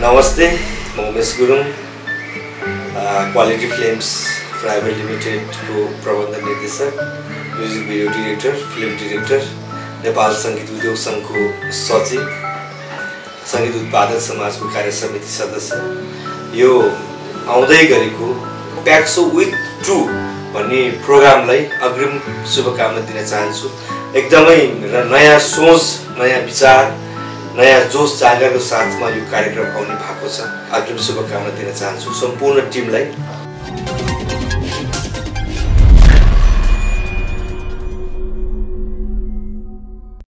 नमस्ते म Umesh Gurung quality films private लिमिटेडको प्रबन्ध निर्देशक music video director film director Nepal सङ्गीत उद्योग सङ्घको सचिव सङ्गीत उत्पादक समाजको कार्य समिति सदस्य। यो आउँदै गरेको प्याक्सो विथ ट्रु भन्ने प्रोग्रामलाई अग्रिम शुभकामना दिन चाहन्छु। एकदमै नयाँ सोच नयाँ विचार नयाँ जोस जागरको साथमा यो कार्यक्रम आउने भएको छ। अग्रिम शुभकामना दिन चाहन्छु। सम्पूर्ण टिमलाई